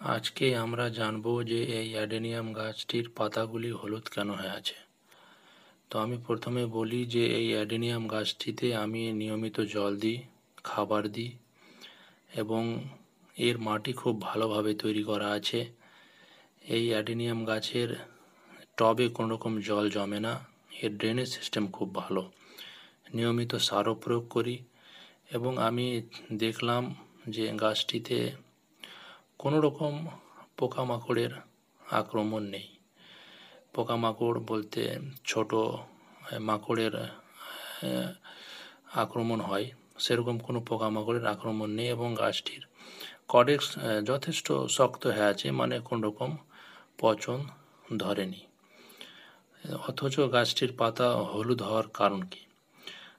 আজকে আমরা জানব যে এই অ্যাডেনিয়াম গাছটির পাতাগুলি হলুদ কেন হয়ে আছে। তো আমি প্রথমে বলি যে এই অ্যাডেনিয়াম গাছটিতে আমি নিয়মিত জল দিই, খাবার দিই এবং এর মাটি খুব ভালোভাবে তৈরি করা আছে। এই অ্যাডেনিয়াম গাছের টবে কোনো রকম জল জমে না, এর ড্রেনেজ সিস্টেম খুব ভালো। নিয়মিত সারও প্রয়োগ করি এবং আমি দেখলাম যে গাছটিতে কোনো রকম পোকামাকড়ের আক্রমণ নেই। পোকামাকড় বলতে ছোট মাকড়ের আক্রমণ হয়। সেরকম কোনো পোকামাকড়ের আক্রমণ নেই এবং গাছটির কডেক্স যথেষ্ট শক্ত হয়ে আছে মানে কোনো রকম পচন ধরেনি। অথচ গাছটির পাতা হলুদ হওয়ার কারণ কি?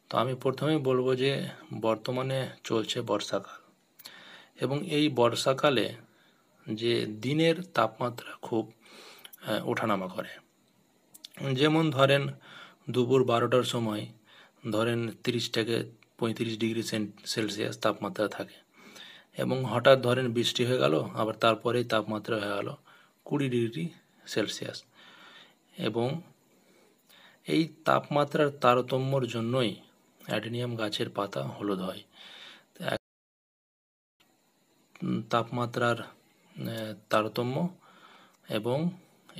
তো আমি প্রথমেই বলব যে, বর্তমানে চলছে বর্ষাকাল এবং এই বর্ষাকালে যে দিনের তাপমাত্রা খুব ওঠানামা করে। যেমন ধরেন দুপুর বারোটার সময় ধরেন তিরিশ থেকে পঁয়ত্রিশ ডিগ্রি সেলসিয়াস তাপমাত্রা থাকে এবং হঠাৎ ধরেন বৃষ্টি হয়ে গেল, আবার তারপরেই তাপমাত্রা হয়ে গেল কুড়ি ডিগ্রি সেলসিয়াস এবং এই তাপমাত্রার তারতম্যর জন্যই অ্যাডেনিয়াম গাছের পাতা হলুদ হয়। তাপমাত্রার তারতম্য এবং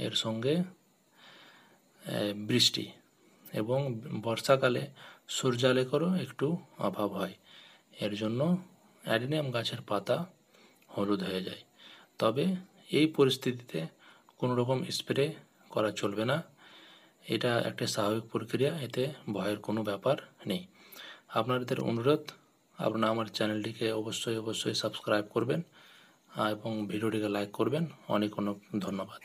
এর সঙ্গে বৃষ্টি এবং বর্ষাকালে সূর্যালোকেরও একটু অভাব হয়। এর জন্য অ্যাডিনিয়াম গাছের পাতা হলুদ হয়ে যায়। তবে এই পরিস্থিতিতে কোনো রকম স্প্রে করা চলবে না। এটা একটা স্বাভাবিক প্রক্রিয়া, এতে ভয়ের কোনো ব্যাপার নেই। আপনাদের অনুরোধ, আপনারা আমার চ্যানেলটিকে অবশ্যই অবশ্যই সাবস্ক্রাইব করবেন। এবং ভিডিওটিকে লাইক করবেন। অনেক অনেক ধন্যবাদ।